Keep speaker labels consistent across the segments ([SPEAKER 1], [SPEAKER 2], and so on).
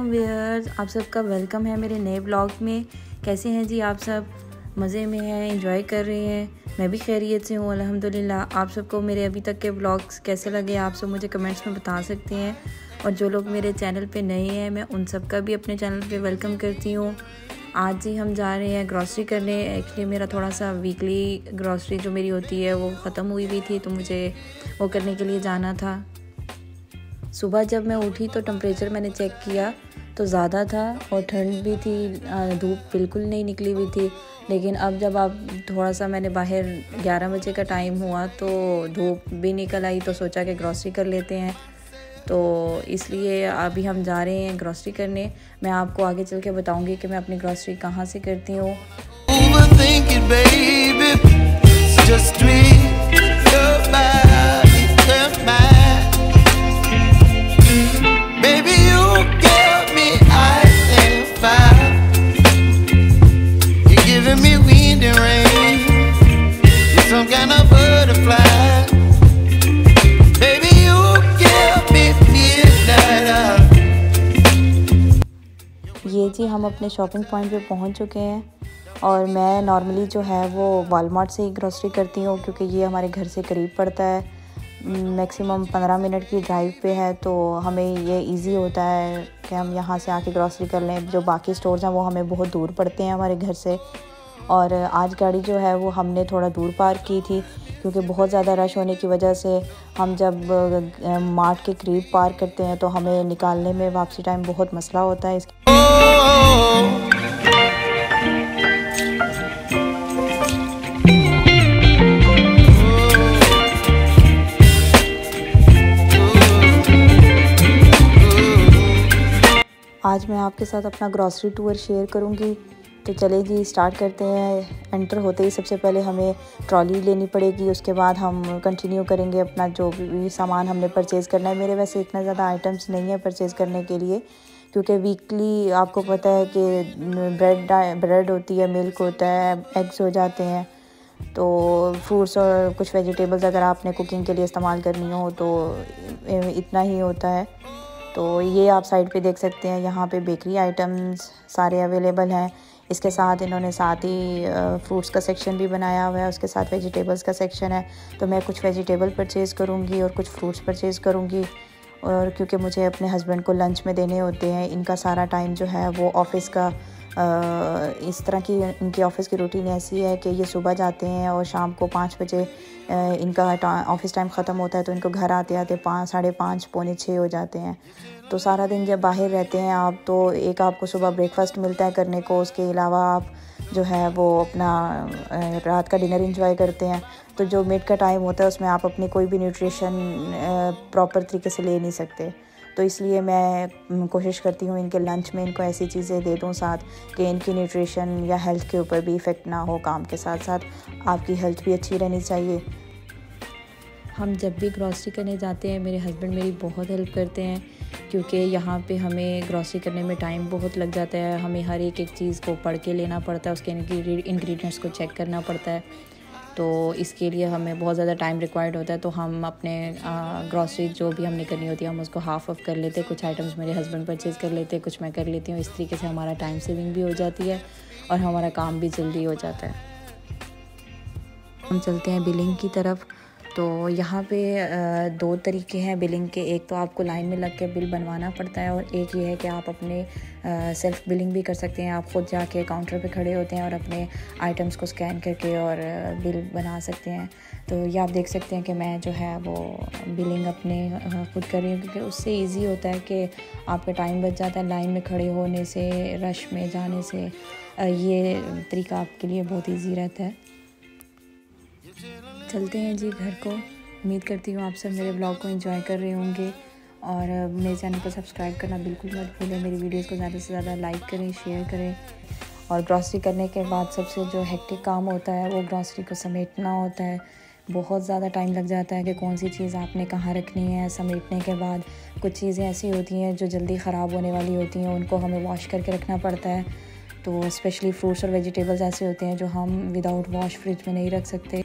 [SPEAKER 1] Viewers, आप सबका welcome है मेरे नए ब्लॉग में। कैसे हैं जी आप सब? मज़े में हैं इंजॉय कर रहे हैं। मैं भी खैरियत से हूँ, अल्हम्दुलिल्लाह। आप सबको मेरे अभी तक के ब्लॉग्स कैसे लगे, आप सब मुझे कमेंट्स में बता सकते हैं। और जो लोग मेरे चैनल पे नए हैं, मैं उन सब का भी अपने चैनल पे वेलकम करती हूँ। आज ही हम जा रहे हैं ग्रॉसरी करने। एक्चुअली मेरा थोड़ा सा वीकली ग्रॉसरी जो मेरी होती है, वो ख़त्म हुई हुई थी तो मुझे वो करने के लिए जाना था। सुबह जब मैं उठी तो टम्परेचर मैंने चेक किया तो ज़्यादा था और ठंड भी थी धूप बिल्कुल नहीं निकली हुई थी। लेकिन अब जब आप थोड़ा सा मैंने बाहर 11 बजे का टाइम हुआ तो धूप भी निकल आई तो सोचा कि ग्रॉसरी कर लेते हैं। तो इसलिए अभी हम जा रहे हैं ग्रॉसरी करने। मैं आपको आगे चल के बताऊँगी कि मैं अपनी ग्रॉसरी कहाँ से करती हूँ। ये जी हम अपने शॉपिंग पॉइंट पे पहुँच चुके हैं और मैं नॉर्मली जो है वो वालमार्ट से ही ग्रॉसरी करती हूँ क्योंकि ये हमारे घर से करीब पड़ता है। मैक्सिमम पंद्रह मिनट की ड्राइव पे है तो हमें ये इजी होता है कि हम यहाँ से आके ग्रॉसरी कर लें। जो बाकी स्टोर्स हैं वो हमें बहुत दूर पड़ते हैं हमारे घर से। और आज गाड़ी जो है वो हमने थोड़ा दूर पार्क की थी क्योंकि बहुत ज़्यादा रश होने की वजह से हम जब मार्ट के करीब पार्क करते हैं तो हमें निकालने में वापसी टाइम बहुत मसला होता है। इसकी आज मैं आपके साथ अपना ग्रॉसरी टूर शेयर करूँगी। तो चले जी स्टार्ट करते हैं। एंटर होते ही सबसे पहले हमें ट्रॉली लेनी पड़ेगी। उसके बाद हम कंटिन्यू करेंगे अपना जो भी सामान हमने परचेज़ करना है। मेरे वैसे इतना ज़्यादा आइटम्स नहीं है परचेज़ करने के लिए। क्योंकि वीकली आपको पता है कि ब्रेड ब्रेड होती है मिल्क होता है एग्स हो जाते हैं। तो फ्रूट्स और कुछ वेजिटेबल्स अगर आपने कुकिंग के लिए इस्तेमाल करनी हो तो इतना ही होता है। तो ये आप साइड पे देख सकते हैं, यहाँ पे बेकरी आइटम्स सारे अवेलेबल हैं। इसके साथ इन्होंने साथ ही फ्रूट्स का सेक्शन भी बनाया हुआ है, उसके साथ वेजिटेबल्स का सेक्शन है। तो मैं कुछ वेजिटेबल परचेज़ करूँगी और कुछ फ्रूट्स परचेज़ करूँगी। और क्योंकि मुझे अपने हस्बैंड को लंच में देने होते हैं, इनका सारा टाइम जो है वो ऑफ़िस का इस तरह की इनकी ऑफ़िस की रूटीन ऐसी है कि ये सुबह जाते हैं और शाम को पाँच बजे इनका ऑफ़िस टाइम ख़त्म होता है तो इनको घर आते आते पाँच, साढ़े पाँच, पौने छः हो जाते हैं। तो सारा दिन जब बाहर रहते हैं आप तो एक आपको सुबह ब्रेकफास्ट मिलता है करने को, उसके अलावा आप जो है वो अपना रात का डिनर इंजॉय करते हैं। तो जो मिड का टाइम होता है उसमें आप अपनी कोई भी न्यूट्रिशन प्रॉपर तरीके से ले नहीं सकते। तो इसलिए मैं कोशिश करती हूँ इनके लंच में इनको ऐसी चीज़ें दे दूँ साथ कि इनकी न्यूट्रिशन या हेल्थ के ऊपर भी इफ़ेक्ट ना हो काम के साथ साथ। आपकी हेल्थ भी अच्छी रहनी चाहिए। हम जब भी ग्रॉसरी करने जाते हैं, मेरे हस्बैंड मेरी बहुत हेल्प करते हैं, क्योंकि यहाँ पे हमें ग्रॉसरी करने में टाइम बहुत लग जाता है। हमें हर एक एक चीज़ को पढ़ के लेना पड़ता है, उसके इंग्रेडिएंट्स को चेक करना पड़ता है। तो इसके लिए हमें बहुत ज़्यादा टाइम रिक्वायर्ड होता है तो हम अपने ग्रॉसरी जो भी हमने करनी होती है, हम उसको हाफ़ ऑफ़ कर लेते हैं। कुछ आइटम्स मेरे हस्बैंड परचेज़ कर लेते हैं, कुछ मैं कर लेती हूँ। इस तरीके से हमारा टाइम सेविंग भी हो जाती है और हमारा काम भी जल्दी हो जाता है। हम चलते हैं बिलिंग की तरफ़। तो यहाँ पे दो तरीके हैं बिलिंग के। एक तो आपको लाइन में लग के बिल बनवाना पड़ता है और एक ये है कि आप अपने सेल्फ़ बिलिंग भी कर सकते हैं। आप ख़ुद जाके काउंटर पे खड़े होते हैं और अपने आइटम्स को स्कैन करके और बिल बना सकते हैं। तो ये आप देख सकते हैं कि मैं जो है वो बिलिंग अपने खुद कर रही हूँ क्योंकि उससे ईजी होता है कि आपका टाइम बच जाता है लाइन में खड़े होने से रश में जाने से। ये तरीका आपके लिए बहुत ईजी रहता है। चलते हैं जी घर को। उम्मीद करती हूँ आप सब मेरे ब्लॉग को एंजॉय कर रहे होंगे। और मेरे चैनल को सब्सक्राइब करना बिल्कुल मत भूलें। मेरी वीडियोस को ज़्यादा से ज़्यादा लाइक करें शेयर करें। और ग्रॉसरी करने के बाद सबसे जो हेक्टिक काम होता है, वो ग्रॉसरी को समेटना होता है। बहुत ज़्यादा टाइम लग जाता है कि कौन सी चीज़ आपने कहाँ रखनी है। समेटने के बाद कुछ चीज़ें ऐसी होती हैं जो जल्दी ख़राब होने वाली होती हैं, उनको हमें वॉश करके रखना पड़ता है। तो स्पेशली फ्रूट्स और वेजिटेबल्स ऐसे होते हैं जो हम विदाउट वॉश फ्रिज में नहीं रख सकते।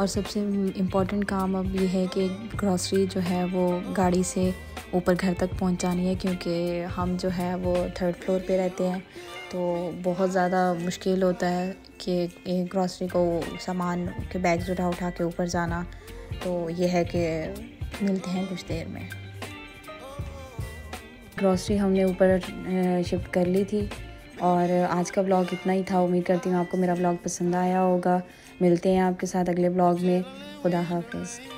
[SPEAKER 1] और सबसे इम्पोर्टेंट काम अब ये है कि ग्रॉसरी जो है वो गाड़ी से ऊपर घर तक पहुंचानी है, क्योंकि हम जो है वो थर्ड फ्लोर पे रहते हैं। तो बहुत ज़्यादा मुश्किल होता है कि एक ग्रॉसरी को सामान के बैग्स उठा उठा के ऊपर जाना। तो ये है कि मिलते हैं कुछ देर में। ग्रॉसरी हमने ऊपर शिफ्ट कर ली थी। और आज का ब्लॉग इतना ही था। उम्मीद करती हूँ आपको मेरा ब्लॉग पसंद आया होगा। मिलते हैं आपके साथ अगले ब्लॉग में। खुदा हाफिज़।